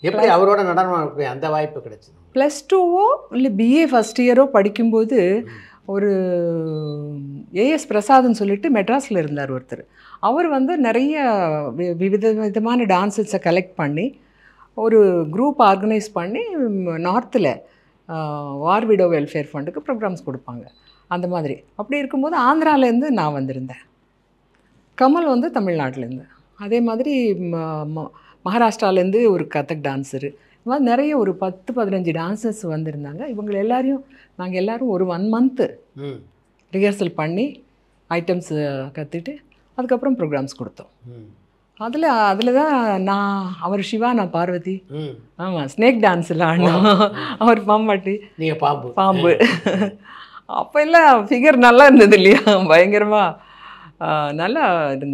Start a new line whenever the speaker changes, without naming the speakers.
எப்படி அவரோட நடனம் அந்த வாய்ப்பு கிடைச்சது
ப்ளஸ் டூவோ இல்லை பிஏ ஃபஸ்ட் இயரோ படிக்கும்போது ஒரு ஏஎஸ் பிரசாத்னு சொல்லிட்டு மெட்ராஸில் இருந்தார் ஒருத்தர். அவர் வந்து நிறைய வி- விவித விதமான டான்ஸஸை கலெக்ட் பண்ணி ஒரு குரூப் ஆர்கனைஸ் பண்ணி நார்த்தில் வார் விடோ வெல்ஃபேர் ஃபண்டுக்கு ப்ரோக்ராம்ஸ் கொடுப்பாங்க. அந்த மாதிரி. அப்படி இருக்கும்போது ஆந்திராலேருந்து நான் வந்திருந்தேன். கமல் வந்து தமிழ்நாட்டிலேருந்து அதே மாதிரி மகாராஷ்டிராலேருந்து ஒரு கதக் டான்ஸரு. இந்த மாதிரி நிறைய ஒரு பத்து பதினஞ்சு டான்சர்ஸ் வந்திருந்தாங்க. இவங்க எல்லாரையும் நாங்கள் எல்லாரும் ஒரு ஒன் மந்த்து ரிஹர்சல் பண்ணி ஐட்டம்ஸ் கற்றுட்டு அதுக்கப்புறம் ப்ரோக்ராம்ஸ் கொடுத்தோம். அதில் அதில் தான் நான் அவர் சிவா நான் பார்வதி. ஆமாம் ஸ்னேக் டான்ஸில் ஆடினோம். அவர் பாம்பாட்டி.
நீங்கள் பாம்பு.
பாம்பு. அப்போ எல்லாம் ஃபிகர் நல்லா இருந்தது இல்லையா? பயங்கரமாக நல்லா இருந்தது.